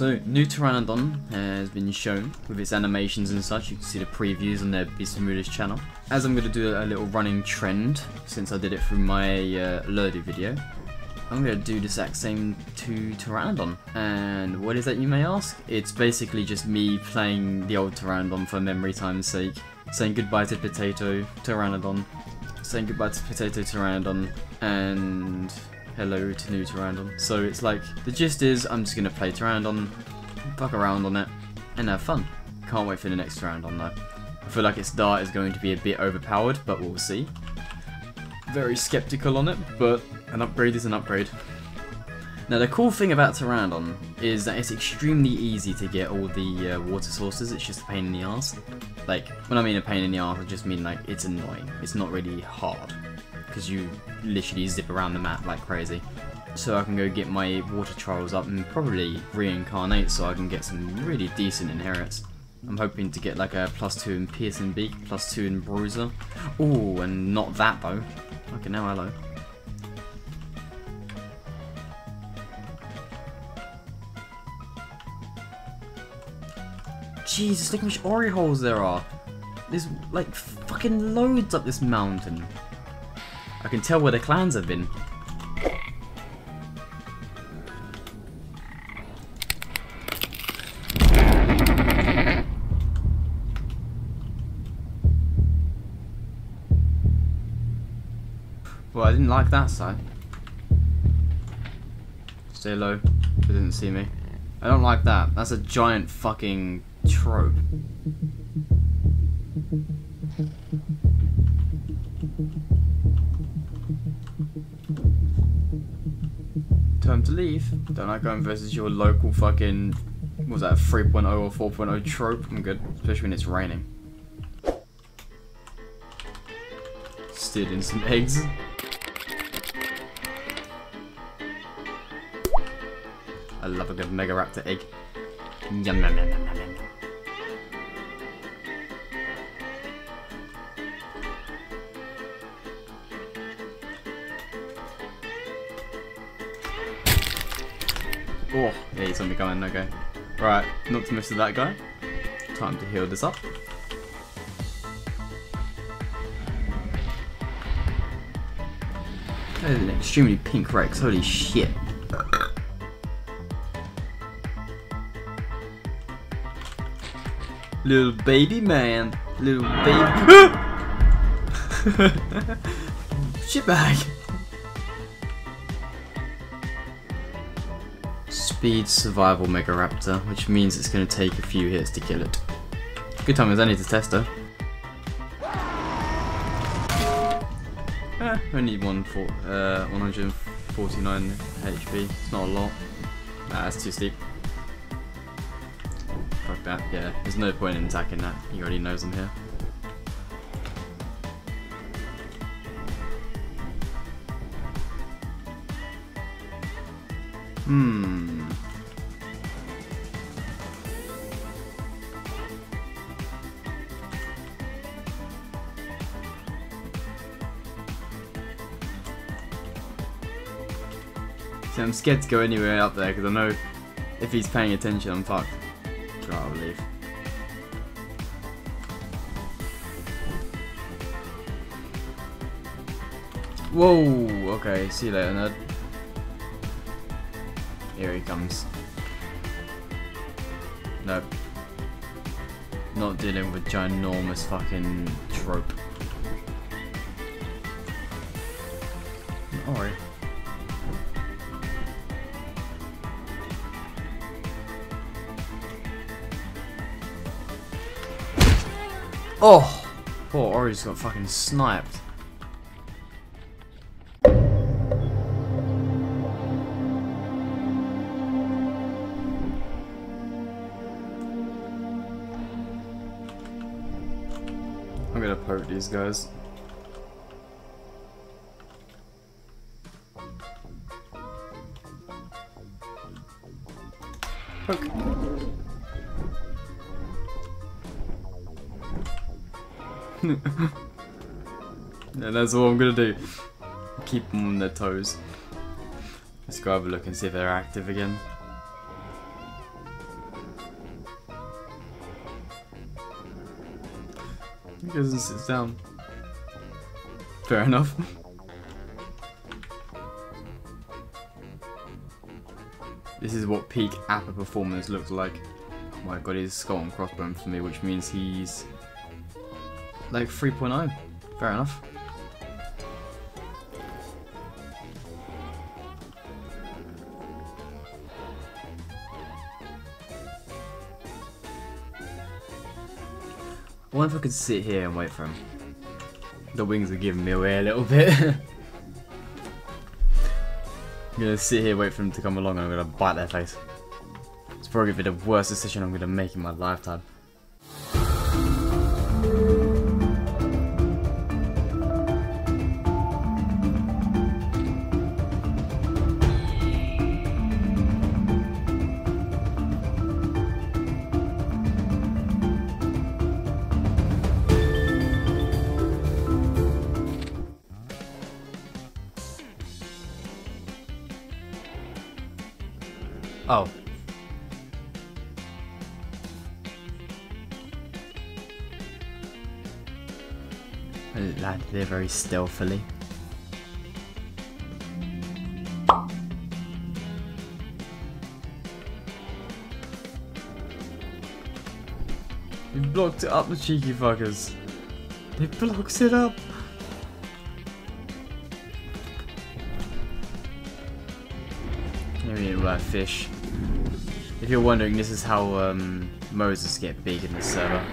So, new Pteranodon has been shown with its animations and such. You can see the previews on their Bismuda's channel. As I'm going to do a little running trend, since I did it through my uh, Lurdy video, I'm going to do the exact same to Pteranodon. And what is that you may ask? It's basically just me playing the old Pteranodon for memory time's sake, saying goodbye to Potato Pteranodon, saying goodbye to Potato Pteranodon, and hello to new Pteranodon. So it's like, the gist is I'm just going to play Pteranodon, fuck around on it, and have fun. Can't wait for the next Pteranodon though. I feel like its dart is going to be a bit overpowered, but we'll see. Very skeptical on it, but an upgrade is an upgrade. Now the cool thing about Pteranodon is that it's extremely easy to get all the uh, water sources, it's just a pain in the ass. Like, when I mean a pain in the ass, I just mean like, it's annoying. It's not really hard because you literally zip around the map like crazy. So I can go get my water trials up and probably reincarnate so I can get some really decent inherits. I'm hoping to get like a plus 2 in Piercing Beak, plus 2 in Bruiser. Oh, and not that though. Okay, now hello. Jesus, look how much ori holes there are. There's like fucking loads up this mountain. I can tell where the clans have been. Well, I didn't like that side. Stay low. They didn't see me. I don't like that. That's a giant fucking trope. Time to leave. Don't like going versus your local fucking, was that, 3.0 or 4.0 trope? I'm good, especially when it's raining. Steered in some eggs. I love a good Mega Raptor egg. Yum yum yum Oh, yeah, he's on me going, okay. Right, not to miss with that guy. Time to heal this up. That is an extremely pink Rex, holy shit. Little baby man. Little baby. Shitbag. Speed Survival Mega Raptor, which means it's going to take a few hits to kill it. Good time as any to test her. Eh, only one for, uh, 149 HP. It's not a lot. Nah, that's too steep. Fuck that. Yeah, there's no point in attacking that. He already knows I'm here. Hmm. See, I'm scared to go anywhere up there because I know if he's paying attention, I'm fucked. So I'll leave. Whoa! Okay, see you later, nerd. Here he comes. Nope. Not dealing with ginormous fucking trope. Alright. Oh! Poor Ori's got fucking sniped. I'm gonna poke these guys. Poke. that's all I'm gonna do. Keep them on their toes. Let's go have a look and see if they're active again. He goes and sits down. Fair enough. this is what peak Appa performance looks like. Oh my god, he's skull and crossbone for me, which means he's like 3.0. Fair enough. I wonder if I could sit here and wait for him. The wings are giving me away a little bit. I'm gonna sit here, wait for him to come along, and I'm gonna bite their face. It's probably gonna be the worst decision I'm gonna make in my lifetime. Oh. I Landed there very stealthily. You blocked it up, the cheeky fuckers. They blocked it up. Maybe a fish. If you're wondering, this is how um, Mosas get big in the server.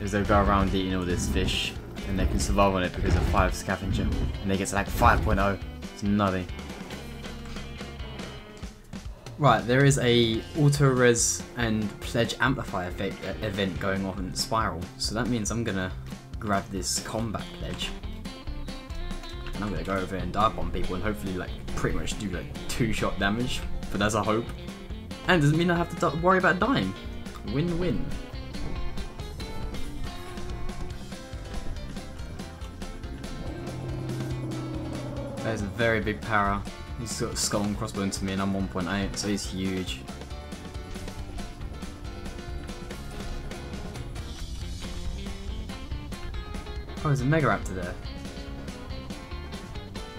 Is they go around eating all this fish, and they can survive on it because of 5 scavenger. And they get to like 5.0. It's nutty. Right, there is a auto res and pledge amplify effect, uh, event going on in Spiral, so that means I'm gonna grab this combat pledge, and I'm gonna go over and dive bomb people and hopefully like pretty much do like two shot damage, but that's a hope. And doesn't mean I have to worry about dying. Win-win. There's a very big para. He's got skull and crossbone to me and I'm 1.8, so he's huge. Oh, there's a Mega Raptor there.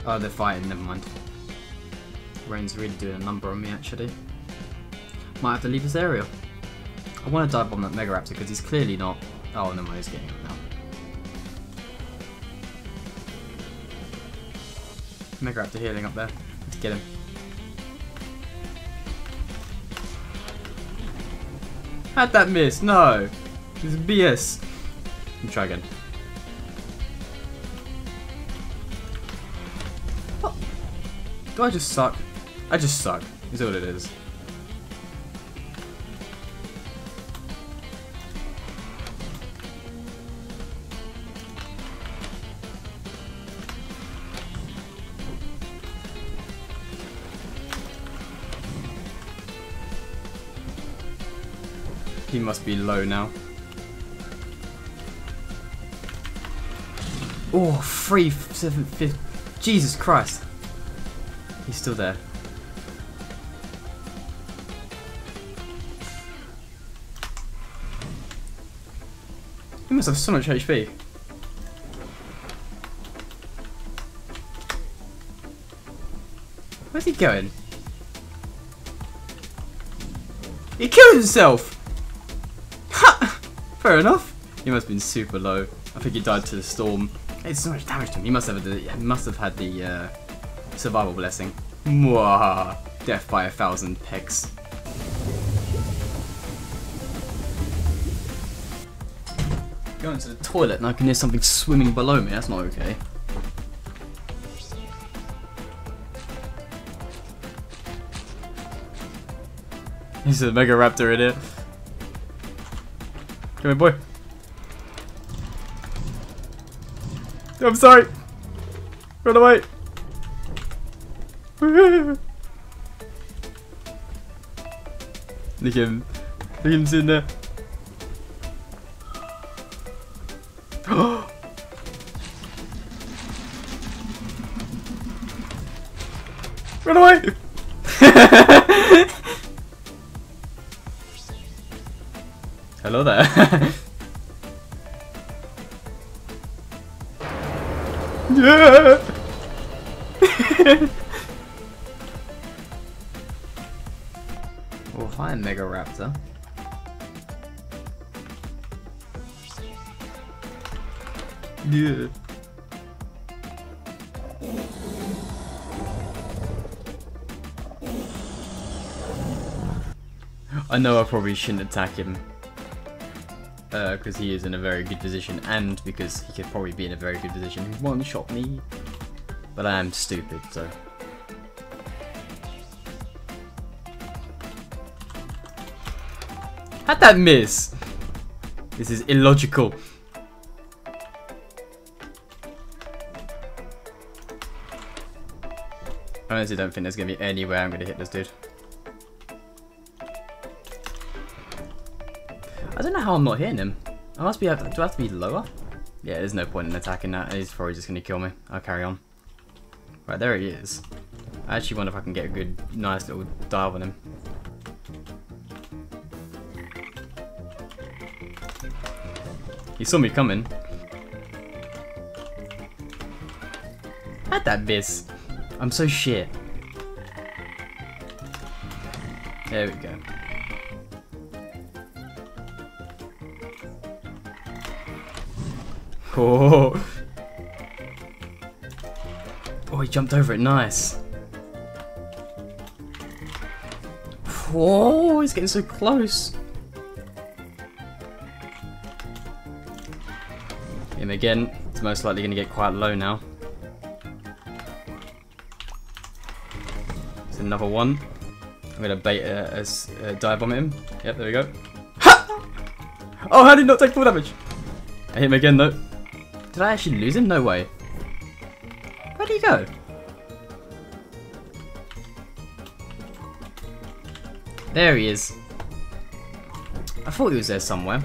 Oh, they're fighting, never mind. Rain's really doing a number on me, actually. Might have to leave this area. I want to dive bomb that Mega Raptor because he's clearly not... Oh, no, he's getting up now. Mega Raptor healing up there. Let's get him. How'd that miss? No! This is BS. Let me try again. What? Do I just suck? I just suck. Is what it is. He must be low now. Oh, three, seven, fifth. Jesus Christ. He's still there. He must have so much HP. Where's he going? He killed himself! Fair enough. He must have been super low. I think he died to the storm. It's so much damage to him. He must have, must have had the uh, survival blessing. Mwah! Death by a thousand pegs. Going to the toilet and I can hear something swimming below me. That's not okay. He's a Mega Raptor in it. Come here, boy. I'm sorry. Run away. Look at him. Look at him sitting there. Oh, hi, Mega Raptor. Yeah. I know I probably shouldn't attack him. Because uh, he is in a very good position, and because he could probably be in a very good position. He one-shot me. But I am stupid, so... How'd that miss? This is illogical. I honestly don't think there's going to be any way I'm going to hit this dude. I don't know how I'm not hitting him. I must be, do I have to be lower? Yeah, there's no point in attacking that. He's probably just going to kill me. I'll carry on. Right, there he is. I actually wonder if I can get a good, nice little dive on him. He saw me coming. How'd that miss? I'm so shit. There we go. Oh. Oh, he jumped over it. Nice. Oh, he's getting so close. Again. It's most likely going to get quite low now. It's another one. I'm going to bait a, a, a dive bomb at him. Yep, there we go. Ha! Oh, how did he not take full damage? I hit him again though. Did I actually lose him? No way. Where did he go? There he is. I thought he was there somewhere.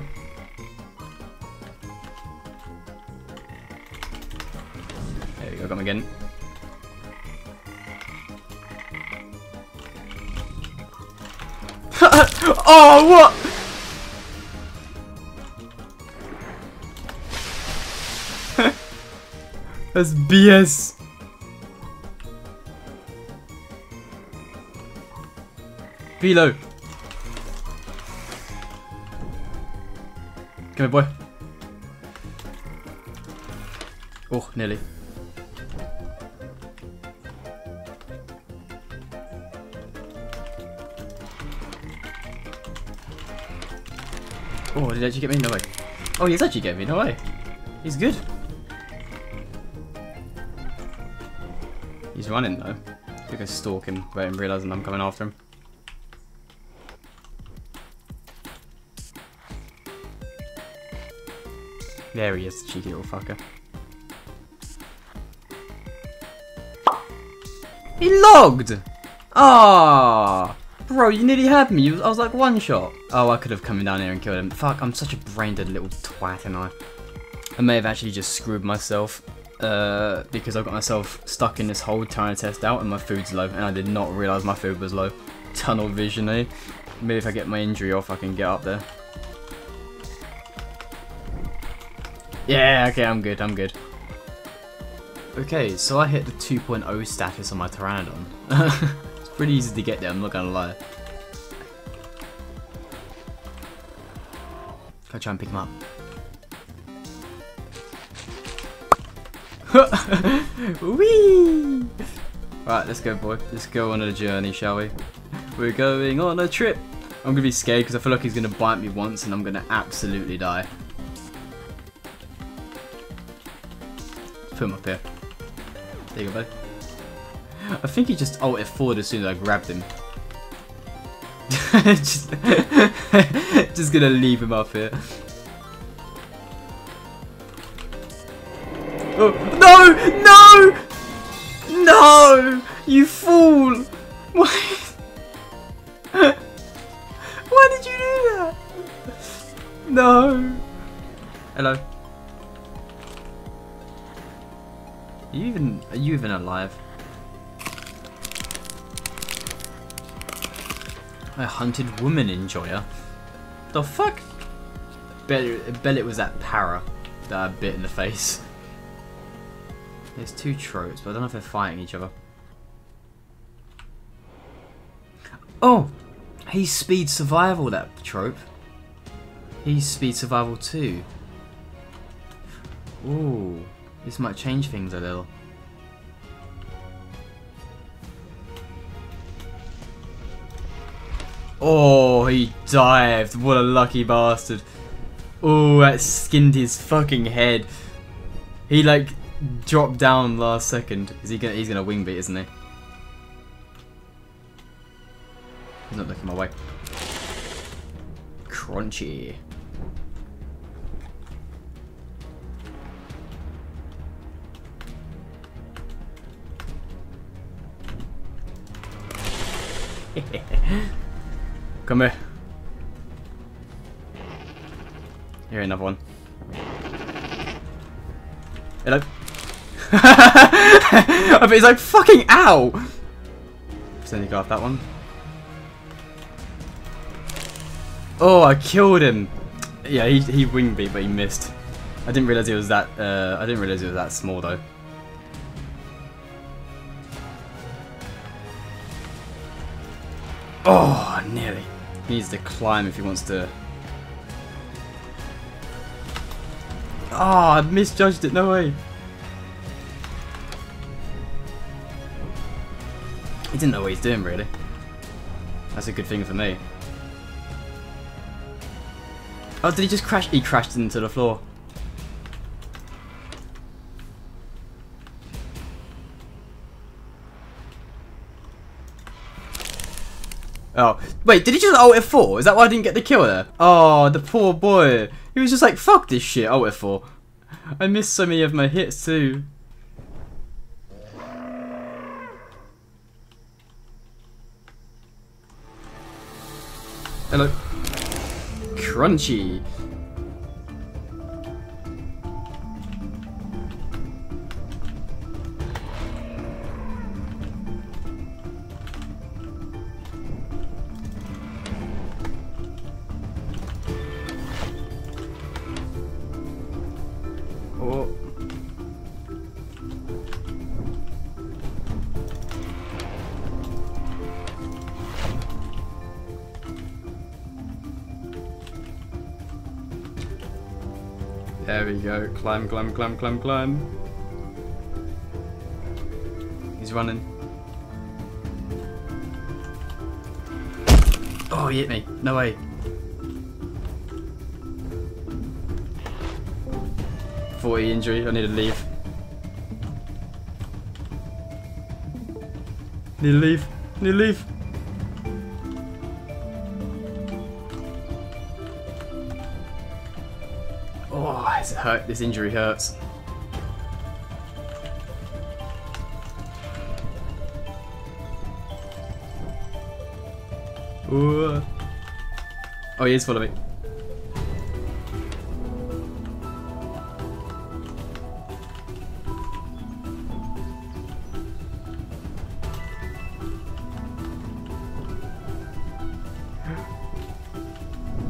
Again. oh, what? That's BS. Velo. Come here, boy. Oh, nearly. Oh, did he actually get me? No way. Oh, he's actually getting me. No way. He's good. He's running though. I think I stalk him without realising I'm coming after him. There he is, cheeky little fucker. He logged! Ah, Bro, you nearly had me. I was like one shot. Oh, I could have come down here and killed him. Fuck, I'm such a brain-dead little twat, and I? I may have actually just screwed myself uh, because I got myself stuck in this hole trying to test out and my food's low and I did not realise my food was low. Tunnel vision, eh? Maybe if I get my injury off I can get up there. Yeah, okay, I'm good, I'm good. Okay, so I hit the 2.0 status on my Pteranodon. it's pretty easy to get there, I'm not gonna lie. I try and pick him up? Whee! Right, let's go, boy. Let's go on a journey, shall we? We're going on a trip. I'm gonna be scared because I feel like he's gonna bite me once and I'm gonna absolutely die. Put him up here. There you go, buddy. I think he just ulted forward as soon as I grabbed him. just, just gonna leave him up here. Oh, no! No! No! You fool! Why? Why did you do that? No! Hello. Are you even, are you even alive? A hunted woman enjoyer? The fuck? Bet bet it was that para that I bit in the face. There's two tropes, but I don't know if they're fighting each other. Oh! He's speed survival, that trope. He's speed survival too. Ooh, this might change things a little. Oh, he dived. What a lucky bastard. Oh, that skinned his fucking head. He like dropped down last second. Is he gonna he's gonna wing beat, isn't he? He's not looking my way. Crunchy. Come here. Here, another one. Hello? I bet he's like, fucking ow! Pretend to go off that one. Oh, I killed him! Yeah, he, he winged me, but he missed. I didn't realize it was that, uh, I didn't realize it was that small though. Oh, nearly. He needs to climb if he wants to... Oh, I misjudged it, no way. He didn't know what he's doing, really. That's a good thing for me. Oh, did he just crash? He crashed into the floor. Oh, wait, did he just ult F4? Is that why I didn't get the kill there? Oh, the poor boy. He was just like, fuck this shit, ult F4. I missed so many of my hits too. Hello. Crunchy. There we go. Climb, climb, climb, climb, climb. He's running. Oh, he hit me. No way. Forty injury. I need to leave. Need to leave. Need to leave. Hurt. This injury hurts. Ooh. Oh, he is following me.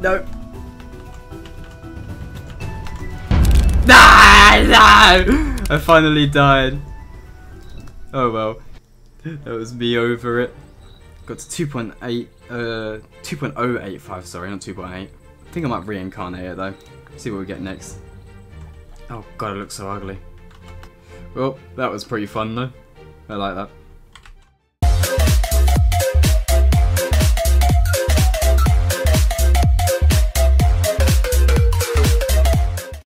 No. No! I finally died. Oh well. That was me over it. Got to 2.8, uh, 2.085, sorry, not 2.8. I think I might reincarnate it though. See what we get next. Oh god, it looks so ugly. Well, that was pretty fun though. I like that.